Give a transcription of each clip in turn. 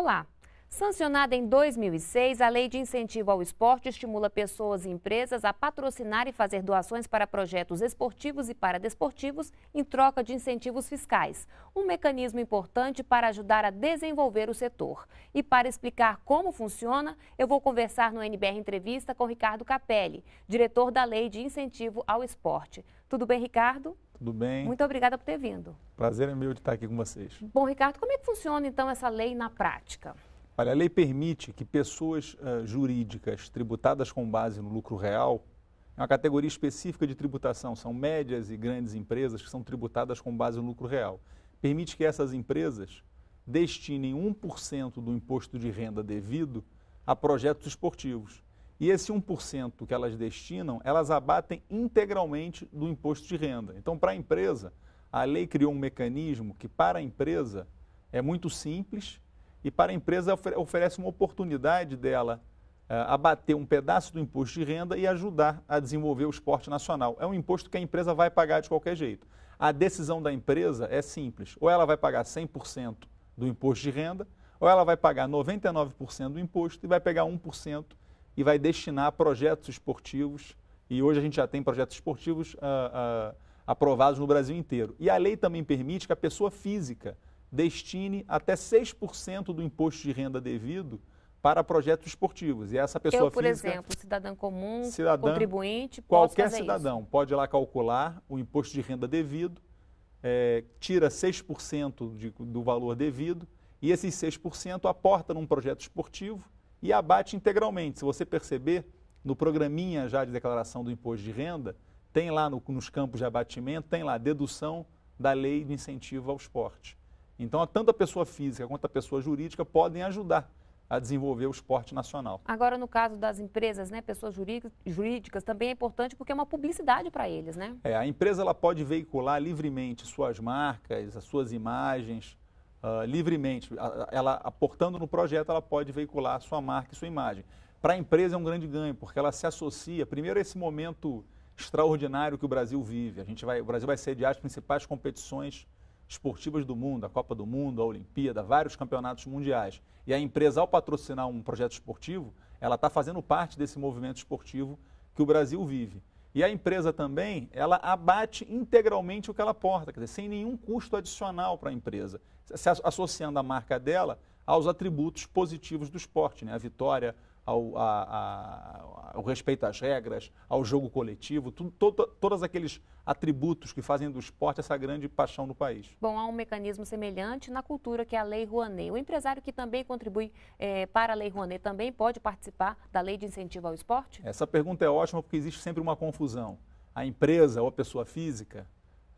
Olá! Sancionada em 2006, a Lei de Incentivo ao Esporte estimula pessoas e empresas a patrocinar e fazer doações para projetos esportivos e paradesportivos em troca de incentivos fiscais. Um mecanismo importante para ajudar a desenvolver o setor. E para explicar como funciona, eu vou conversar no NBR Entrevista com Ricardo Capelli, diretor da Lei de Incentivo ao Esporte. Tudo bem, Ricardo? Tudo bem. Muito obrigada por ter vindo. Prazer é meu de estar aqui com vocês. Bom, Ricardo, como é que funciona então essa lei na prática? Olha, a lei permite que pessoas uh, jurídicas tributadas com base no lucro real, é uma categoria específica de tributação, são médias e grandes empresas que são tributadas com base no lucro real. Permite que essas empresas destinem 1% do imposto de renda devido a projetos esportivos. E esse 1% que elas destinam, elas abatem integralmente do imposto de renda. Então, para a empresa, a lei criou um mecanismo que, para a empresa, é muito simples e para a empresa oferece uma oportunidade dela uh, abater um pedaço do imposto de renda e ajudar a desenvolver o esporte nacional. É um imposto que a empresa vai pagar de qualquer jeito. A decisão da empresa é simples: ou ela vai pagar 100% do imposto de renda, ou ela vai pagar 99% do imposto e vai pegar 1% e vai destinar projetos esportivos. E hoje a gente já tem projetos esportivos uh, uh, aprovados no Brasil inteiro. E a lei também permite que a pessoa física destine até 6% do imposto de renda devido para projetos esportivos. E essa pessoa Eu, por física, exemplo, cidadão comum, cidadã, contribuinte, qualquer cidadão isso. pode ir lá calcular o imposto de renda devido, é, tira 6% de, do valor devido e esses 6% aporta num projeto esportivo e abate integralmente. Se você perceber, no programinha já de declaração do imposto de renda, tem lá no, nos campos de abatimento, tem lá dedução da lei de incentivo ao esporte. Então, tanto a pessoa física quanto a pessoa jurídica podem ajudar a desenvolver o esporte nacional. Agora, no caso das empresas, né, pessoas jurídicas, jurídicas também é importante porque é uma publicidade para eles, né? É, a empresa ela pode veicular livremente suas marcas, as suas imagens, uh, livremente. Ela, aportando no projeto, ela pode veicular sua marca e sua imagem. Para a empresa é um grande ganho, porque ela se associa, primeiro, a esse momento extraordinário que o Brasil vive. A gente vai, o Brasil vai sediar as principais competições esportivas do mundo, a Copa do Mundo, a Olimpíada, vários campeonatos mundiais. E a empresa, ao patrocinar um projeto esportivo, ela está fazendo parte desse movimento esportivo que o Brasil vive. E a empresa também, ela abate integralmente o que ela porta, quer dizer, sem nenhum custo adicional para a empresa, se associando a marca dela aos atributos positivos do esporte, né? a vitória, ao, a, a, ao respeito às regras, ao jogo coletivo, tudo, todo, todos aqueles atributos que fazem do esporte essa grande paixão do país. Bom, há um mecanismo semelhante na cultura que é a Lei Rouanet. O empresário que também contribui é, para a Lei Rouanet também pode participar da Lei de Incentivo ao Esporte? Essa pergunta é ótima porque existe sempre uma confusão. A empresa ou a pessoa física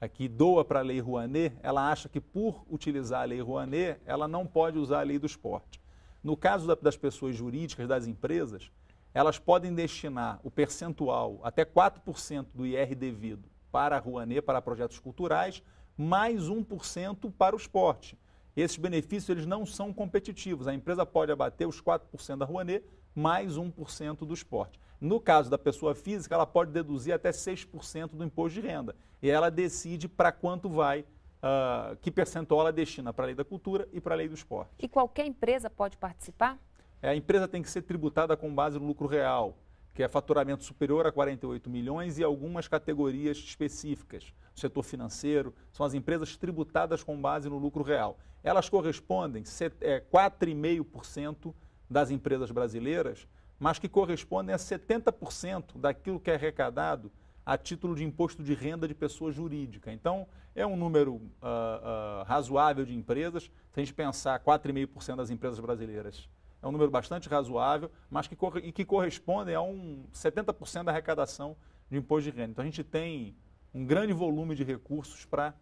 que doa para a Lei Rouanet, ela acha que por utilizar a Lei Rouanet, ela não pode usar a Lei do Esporte. No caso das pessoas jurídicas, das empresas, elas podem destinar o percentual até 4% do IR devido para a Rouanet, para projetos culturais, mais 1% para o esporte. Esses benefícios eles não são competitivos. A empresa pode abater os 4% da Rouanet mais 1% do esporte. No caso da pessoa física, ela pode deduzir até 6% do imposto de renda. E ela decide para quanto vai uh, que percentual ela destina para a lei da cultura e para a lei do esporte. E qualquer empresa pode participar? É, a empresa tem que ser tributada com base no lucro real, que é faturamento superior a 48 milhões e algumas categorias específicas. O setor financeiro são as empresas tributadas com base no lucro real. Elas correspondem a é, 4,5% das empresas brasileiras, mas que correspondem a 70% daquilo que é arrecadado a título de imposto de renda de pessoa jurídica. Então, é um número uh, uh, razoável de empresas. Se a gente pensar 4,5% das empresas brasileiras, é um número bastante razoável, mas que, e que corresponde a um 70% da arrecadação de imposto de renda. Então, a gente tem um grande volume de recursos para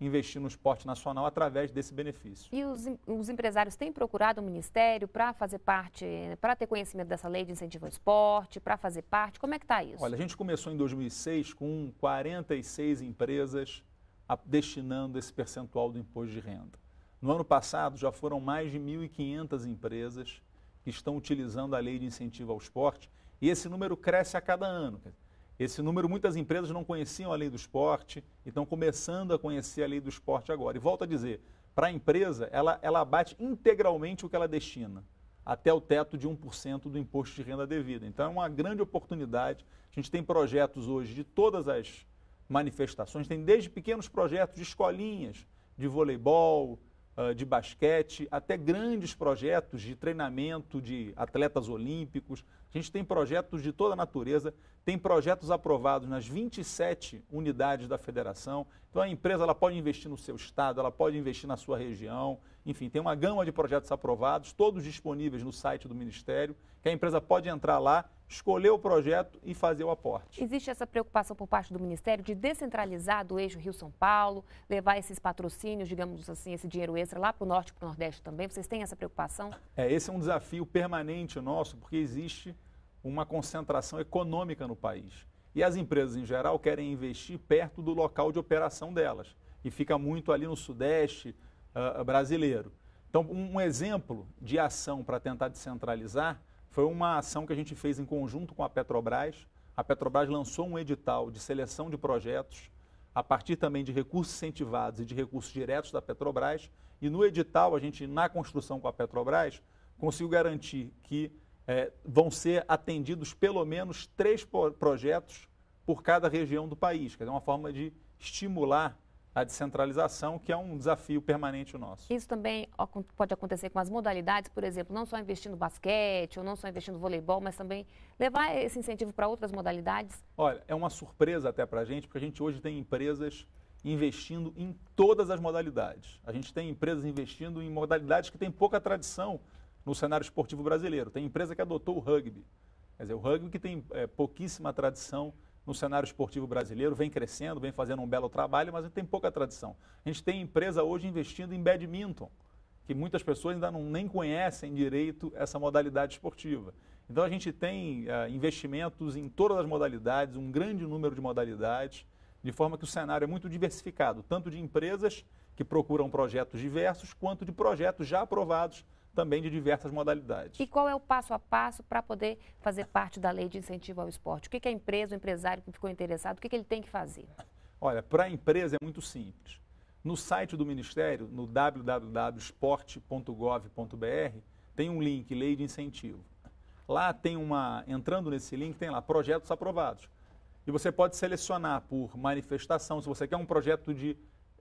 investir no esporte nacional através desse benefício. E os, os empresários têm procurado o Ministério para fazer parte, para ter conhecimento dessa lei de incentivo ao esporte, para fazer parte? Como é que está isso? Olha, a gente começou em 2006 com 46 empresas a, destinando esse percentual do imposto de renda. No ano passado já foram mais de 1.500 empresas que estão utilizando a lei de incentivo ao esporte e esse número cresce a cada ano. Esse número, muitas empresas não conheciam a lei do esporte e estão começando a conhecer a lei do esporte agora. E volto a dizer, Para a empresa, ela, ela abate integralmente o que ela destina, até o teto de 1% do imposto de renda devida. Então é uma grande oportunidade. A gente tem projetos hoje de todas as manifestações, tem desde pequenos projetos de escolinhas, de voleibol, ah, de basquete, até grandes projetos de treinamento de atletas olímpicos. A gente tem projetos de toda a natureza, tem projetos aprovados nas 27 unidades da federação. Então a empresa ela pode investir no seu estado, ela pode investir na sua região. Enfim, tem uma gama de projetos aprovados, todos disponíveis no site do Ministério, que a empresa pode entrar lá escolher o projeto e fazer o aporte. Existe essa preocupação por parte do Ministério de descentralizar do eixo Rio-São Paulo, levar esses patrocínios, digamos assim, esse dinheiro extra lá para o Norte e para o Nordeste também? Vocês têm essa preocupação? É, esse é um desafio permanente nosso, porque existe uma concentração econômica no país. E as empresas, em geral, querem investir perto do local de operação delas. E fica muito ali no Sudeste uh, brasileiro. Então, um exemplo de ação para tentar descentralizar foi uma ação que a gente fez em conjunto com a Petrobras. A Petrobras lançou um edital de seleção de projetos a partir também de recursos incentivados e de recursos diretos da Petrobras. E no edital, a gente, na construção com a Petrobras, conseguiu garantir que é, vão ser atendidos pelo menos três projetos por cada região do país. Quer dizer, uma forma de estimular a descentralização, que é um desafio permanente nosso. Isso também pode acontecer com as modalidades, por exemplo, não só investir no basquete ou não só investir no voleibol, mas também levar esse incentivo para outras modalidades? Olha, é uma surpresa até para a gente, porque a gente hoje tem empresas investindo em todas as modalidades. A gente tem empresas investindo em modalidades que têm pouca tradição no cenário esportivo brasileiro. Tem empresa que adotou o rugby. Quer dizer, o rugby que tem é, pouquíssima tradição no cenário esportivo brasileiro, vem crescendo, vem fazendo um belo trabalho, mas tem pouca tradição. A gente tem empresa hoje investindo em badminton, que muitas pessoas ainda não, nem conhecem direito essa modalidade esportiva. Então a gente tem uh, investimentos em todas as modalidades, um grande número de modalidades, de forma que o cenário é muito diversificado, tanto de empresas que procuram projetos diversos, quanto de projetos já aprovados também de diversas modalidades. E qual é o passo a passo para poder fazer parte da lei de incentivo ao esporte? O que, que a empresa, o empresário que ficou interessado, o que, que ele tem que fazer? Olha, para a empresa é muito simples. No site do Ministério, no www.esporte.gov.br, tem um link, lei de incentivo. Lá tem uma, entrando nesse link, tem lá projetos aprovados. E você pode selecionar por manifestação, se você quer um projeto de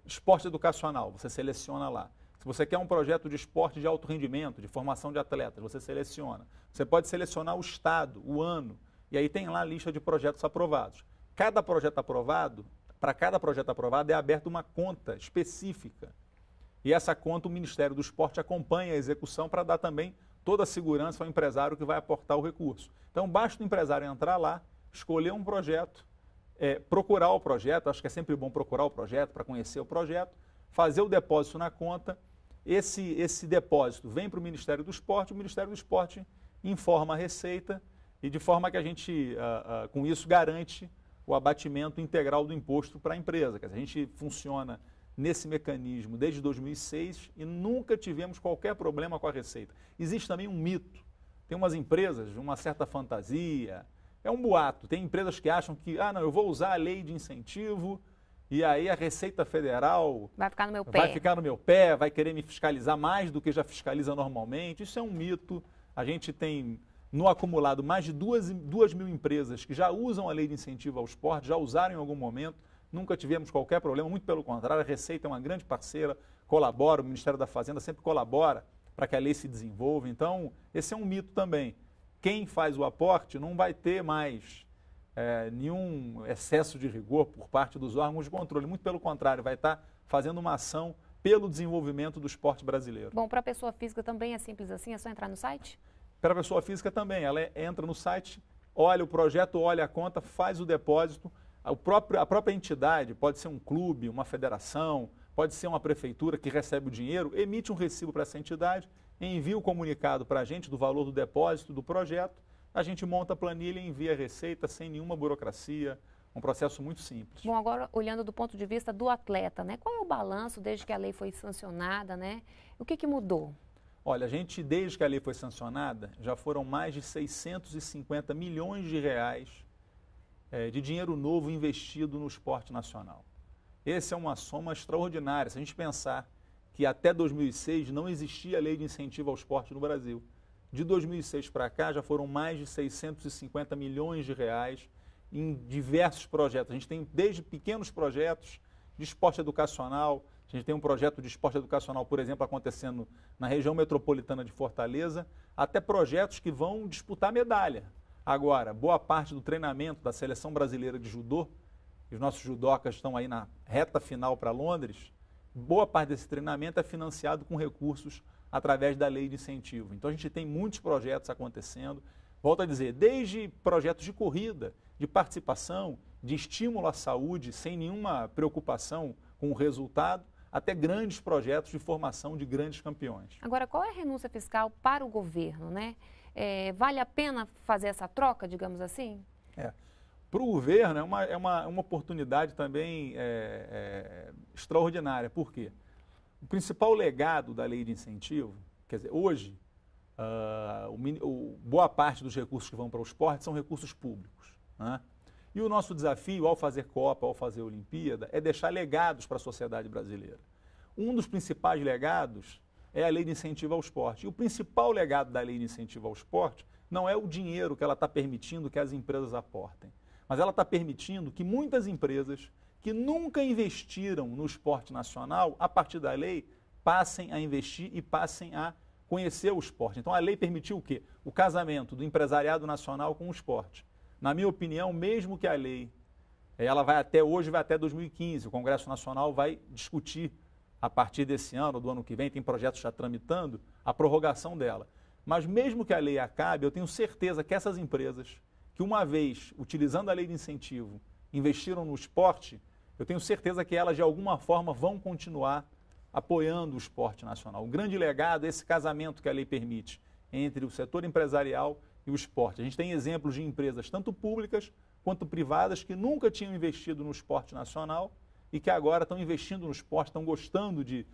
esporte educacional, você seleciona lá. Se você quer um projeto de esporte de alto rendimento, de formação de atletas, você seleciona. Você pode selecionar o estado, o ano, e aí tem lá a lista de projetos aprovados. Cada projeto aprovado, para cada projeto aprovado, é aberta uma conta específica. E essa conta o Ministério do Esporte acompanha a execução para dar também toda a segurança ao empresário que vai aportar o recurso. Então, basta o empresário entrar lá, escolher um projeto, é, procurar o projeto, acho que é sempre bom procurar o projeto para conhecer o projeto, fazer o depósito na conta esse, esse depósito vem para o Ministério do Esporte, o Ministério do Esporte informa a Receita e de forma que a gente, uh, uh, com isso, garante o abatimento integral do imposto para a empresa. Quer dizer, a gente funciona nesse mecanismo desde 2006 e nunca tivemos qualquer problema com a Receita. Existe também um mito. Tem umas empresas uma certa fantasia, é um boato. Tem empresas que acham que, ah, não, eu vou usar a lei de incentivo e aí a Receita Federal vai ficar no meu pé. Vai ficar no meu pé, vai querer me fiscalizar mais do que já fiscaliza normalmente. Isso é um mito. A gente tem no acumulado mais de duas, duas mil empresas que já usam a lei de incentivo ao esporte, já usaram em algum momento, nunca tivemos qualquer problema, muito pelo contrário, a Receita é uma grande parceira, colabora, o Ministério da Fazenda sempre colabora para que a lei se desenvolva. Então, esse é um mito também. Quem faz o aporte não vai ter mais é, nenhum excesso de rigor por parte dos órgãos de controle. Muito pelo contrário, vai estar fazendo uma ação pelo desenvolvimento do esporte brasileiro. Bom, para a pessoa física também é simples assim? É só entrar no site? Para a pessoa física também. Ela entra no site, olha o projeto, olha a conta, faz o depósito. A própria, a própria entidade, pode ser um clube, uma federação, pode ser uma prefeitura que recebe o dinheiro, emite um recibo para essa entidade, envia o comunicado para a gente do valor do depósito do projeto a gente monta a planilha e envia a receita sem nenhuma burocracia, um processo muito simples. Bom, agora olhando do ponto de vista do atleta, né? Qual é o balanço desde que a lei foi sancionada, né? O que, que mudou? Olha, a gente, desde que a lei foi sancionada, já foram mais de 650 milhões de reais é, de dinheiro novo investido no esporte nacional. Essa é uma soma extraordinária. Se a gente pensar que até 2006 não existia lei de incentivo ao esporte no Brasil. De 2006 para cá já foram mais de 650 milhões de reais em diversos projetos. A gente tem desde pequenos projetos de esporte educacional, a gente tem um projeto de esporte educacional, por exemplo, acontecendo na região metropolitana de Fortaleza, até projetos que vão disputar medalha. Agora, boa parte do treinamento da seleção brasileira de judô, os nossos judocas estão aí na reta final para Londres, boa parte desse treinamento é financiado com recursos através da lei de incentivo. Então a gente tem muitos projetos acontecendo. Volto a dizer, desde projetos de corrida, de participação, de estímulo à saúde, sem nenhuma preocupação com o resultado, até grandes projetos de formação de grandes campeões. Agora, qual é a renúncia fiscal para o governo? Né? É, vale a pena fazer essa troca, digamos assim? É. Para o governo é uma, é uma, uma oportunidade também é, é, extraordinária. Por quê? O principal legado da lei de incentivo, quer dizer, hoje, uh, o, o, boa parte dos recursos que vão para o esporte são recursos públicos. Né? E o nosso desafio ao fazer Copa, ao fazer Olimpíada, é deixar legados para a sociedade brasileira. Um dos principais legados é a lei de incentivo ao esporte. E o principal legado da lei de incentivo ao esporte não é o dinheiro que ela está permitindo que as empresas aportem, mas ela está permitindo que muitas empresas que nunca investiram no esporte nacional, a partir da lei, passem a investir e passem a conhecer o esporte. Então a lei permitiu o quê? O casamento do empresariado nacional com o esporte. Na minha opinião, mesmo que a lei ela vai até hoje, vai até 2015, o Congresso Nacional vai discutir a partir desse ano, do ano que vem, tem projetos já tramitando, a prorrogação dela. Mas mesmo que a lei acabe, eu tenho certeza que essas empresas, que uma vez, utilizando a lei de incentivo, investiram no esporte, eu tenho certeza que elas, de alguma forma, vão continuar apoiando o esporte nacional. O grande legado é esse casamento que a lei permite entre o setor empresarial e o esporte. A gente tem exemplos de empresas, tanto públicas quanto privadas, que nunca tinham investido no esporte nacional e que agora estão investindo no esporte, estão gostando de,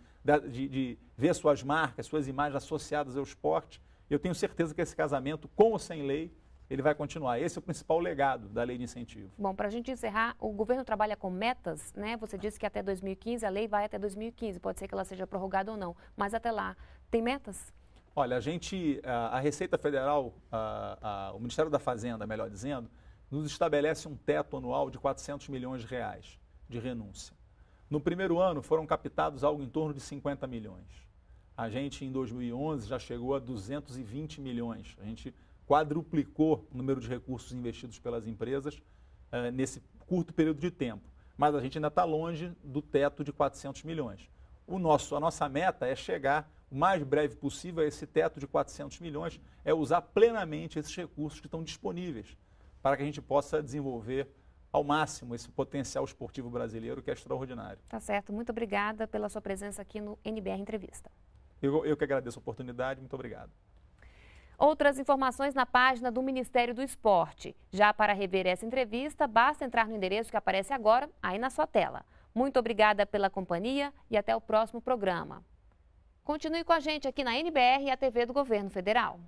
de, de ver suas marcas, suas imagens associadas ao esporte. Eu tenho certeza que esse casamento, com ou sem lei, ele vai continuar. Esse é o principal legado da lei de incentivo. Bom, para a gente encerrar, o governo trabalha com metas, né? Você disse que até 2015, a lei vai até 2015, pode ser que ela seja prorrogada ou não, mas até lá, tem metas? Olha, a gente, a Receita Federal, a, a, o Ministério da Fazenda, melhor dizendo, nos estabelece um teto anual de 400 milhões de reais de renúncia. No primeiro ano foram captados algo em torno de 50 milhões. A gente, em 2011, já chegou a 220 milhões. A gente quadruplicou o número de recursos investidos pelas empresas uh, nesse curto período de tempo. Mas a gente ainda está longe do teto de 400 milhões. O nosso, a nossa meta é chegar o mais breve possível a esse teto de 400 milhões, é usar plenamente esses recursos que estão disponíveis para que a gente possa desenvolver ao máximo esse potencial esportivo brasileiro que é extraordinário. Tá certo. Muito obrigada pela sua presença aqui no NBR Entrevista. Eu, eu que agradeço a oportunidade. Muito obrigado. Outras informações na página do Ministério do Esporte. Já para rever essa entrevista, basta entrar no endereço que aparece agora, aí na sua tela. Muito obrigada pela companhia e até o próximo programa. Continue com a gente aqui na NBR e a TV do Governo Federal.